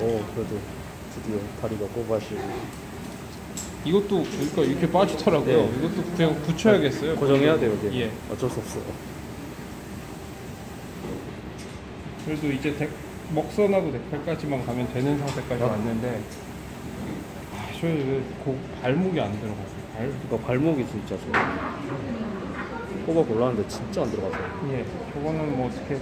오 그래도 드디어 다리가 꼽아지고 이것도 그러니까 이렇게 빠지더라고요. 네. 이것도 그냥 붙여야겠어요. 고정해야 돼요 이게 예. 어쩔 수 없어. 그래도 이제 덱, 먹선하고 대팔까지만 가면 되는 상태까지 아. 왔는데 아, 저왜 발목이 안 들어가요. 발, 그러니까 발목이 진짜 좋아 꼽아 골랐는데 진짜 안 들어가서 예, 저거는 뭐 어떻게